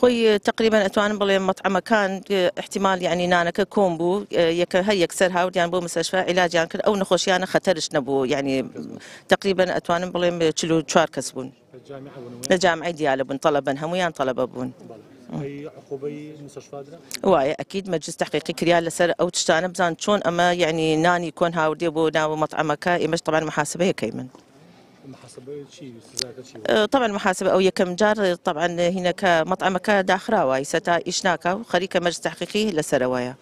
خوي تقريبا اتوان بلي مطعم كان احتمال يعني نانك كومبو يك هي يكسرها وديان بو مستشفى علاج يعني أو نخوش يعني خطرش نبو يعني تقريبا اتوان بلي تشلو تشوار كسبون. الجامعة ونوين الجامعة ديال بون طلبا هم ويان طلبا بون أي عقوبة المستشفى درا واي أكيد مجلس تحقيقي كريال لسر أو تشتانا بزان شون أما يعني ناني يكون هاودي بو ناو مطعمك ايمش طبعا محاسبة هي كيمن محاسبه شيء أه، طبعا محاسبة أو يكم جار طبعا هنا كمطعمك داخراوي ستا إشناكا وخريكة مجلس تحقيقي لسروايا